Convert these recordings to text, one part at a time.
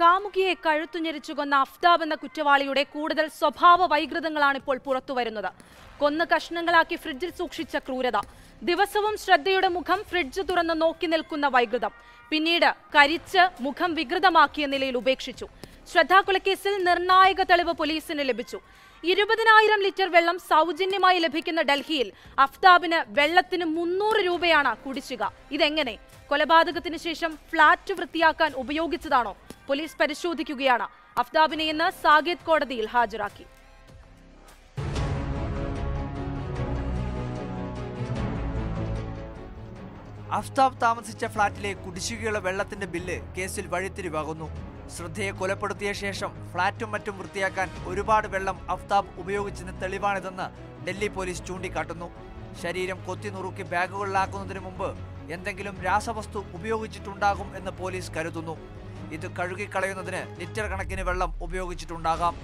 കാമുകിയെ കഴുത്തുഞെരിച്ചു കൊന്ന അഫ്താബ് എന്ന കുറ്റവാളിയുടെ കൂടുതൽ സ്വഭാവ വൈകൃതങ്ങളാണ് ഇപ്പോൾ പുറത്തുവരുന്നത് കൊന്ന് കഷ്ണങ്ങളാക്കി ഫ്രിഡ്ജിൽ സൂക്ഷിച്ച ക്രൂരത. ദിവസവും ശ്രദ്ധയുടെ മുഖം ഫ്രിഡ്ജ് തുറന്ന് നോക്കി നിൽക്കുന്ന വൈകൃതം. പിന്നീട് കരിച്ച് മുഖം വികൃതമാക്കിയ നിലയിൽ ഉപേക്ഷിച്ചു. ശ്രദ്ധാകൊലക്കേസിൽ നിർണായക തെളിവ് പോലീസിന് ലഭിച്ചു. ഇരുപതിനായിരം ലിറ്റർ വെള്ളം സൗജന്യമായി ലഭിക്കുന്ന ഡൽഹിയിൽ അഫ്താബിന് വെള്ളത്തിന് മുന്നൂറ് രൂപയാണ് കുടിശ്ശിക. ഇതെങ്ങനെ? കൊലപാതകത്തിന് ശേഷം ഫ്ളാറ്റ് വൃത്തിയാക്കാൻ ഉപയോഗിച്ചതാണോ? പോലീസ് പരിശോധിക്കുകയാണ്. അഫ്താബിനെ ഇന്ന് സാകേത് കോടതിയിൽ ഹാജരാക്കി. അഫ്താബ് താമസിച്ച ഫ്ളാറ്റിലെ കുടിശ്ശികയുള്ള വെള്ളത്തിന്റെ ബില്ല് കേസിൽ വഴിത്തിരിവാകുന്നു. ശ്രദ്ധയെ കൊലപ്പെടുത്തിയ ശേഷം ഫ്ളാറ്റും മറ്റും വൃത്തിയാക്കാൻ ഒരുപാട് വെള്ളം അഫ്താബ് ഉപയോഗിച്ചെന്ന് തെളിവാണിതെന്ന് ഡൽഹി പോലീസ് ചൂണ്ടിക്കാട്ടുന്നു. ശരീരം കൊത്തി നുറുക്കി ബാഗുകളിലാക്കുന്നതിന് മുമ്പ് എന്തെങ്കിലും രാസവസ്തു ഉപയോഗിച്ചിട്ടുണ്ടാകും എന്ന് പോലീസ് കരുതുന്നു. ഇത് കഴുകിക്കളയുന്നതിന് ലിറ്റർ കണക്കിന് വെള്ളം ഉപയോഗിച്ചിട്ടുണ്ടാകാം.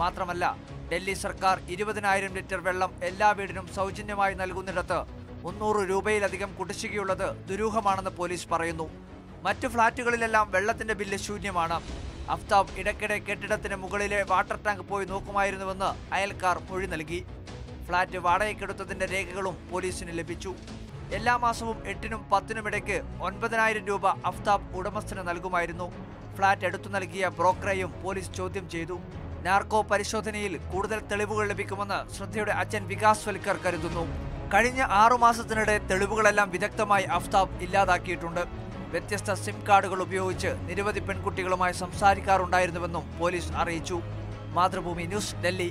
മാത്രമല്ല ഡൽഹി സർക്കാർ ഇരുപതിനായിരം ലിറ്റർ വെള്ളം എല്ലാ വീടിനും സൗജന്യമായി നൽകുന്നിടത്ത് മുന്നൂറ് രൂപയിലധികം കുടിശ്ശികയുള്ളത് ദുരൂഹമാണെന്ന് പോലീസ് പറയുന്നു. മറ്റു ഫ്ളാറ്റുകളിലെല്ലാം വെള്ളത്തിന്റെ ബില്ല് ശൂന്യമാണ്. അഫ്താബ് ഇടയ്ക്കിടെ കെട്ടിടത്തിന് മുകളിലെ വാട്ടർ ടാങ്ക് പോയി നോക്കുമായിരുന്നുവെന്ന് അയൽക്കാർ മൊഴി നൽകി. ഫ്ളാറ്റ് വാടകയ്ക്കെടുത്തതിന്റെ രേഖകളും പോലീസിന് ലഭിച്ചു. എല്ലാ മാസവും എട്ടിനും പത്തിനും ഇടയ്ക്ക് ഒൻപതിനായിരം രൂപ അഫ്താബ് ഉടമസ്ഥന് നൽകുമായിരുന്നു. ഫ്ളാറ്റ് എടുത്തു നൽകിയ ബ്രോക്കറെയും പോലീസ് ചോദ്യം ചെയ്തു. നാർക്കോ പരിശോധനയിൽ കൂടുതൽ തെളിവുകൾ ലഭിക്കുമെന്ന് ശ്രദ്ധയുടെ അച്ഛൻ വികാസ് വൽക്കർ കരുതുന്നു. കഴിഞ്ഞ ആറുമാസത്തിനിടെ തെളിവുകളെല്ലാം വിദഗ്ധമായി അഫ്താബ് ഇല്ലാതാക്കിയിട്ടുണ്ട്. വ്യത്യസ്ത സിം കാർഡുകൾ ഉപയോഗിച്ച് നിരവധി പെൺകുട്ടികളുമായി സംസാരിക്കാറുണ്ടായിരുന്നുവെന്നും പോലീസ് അറിയിച്ചു. മാതൃഭൂമി ന്യൂസ് ഡൽഹി.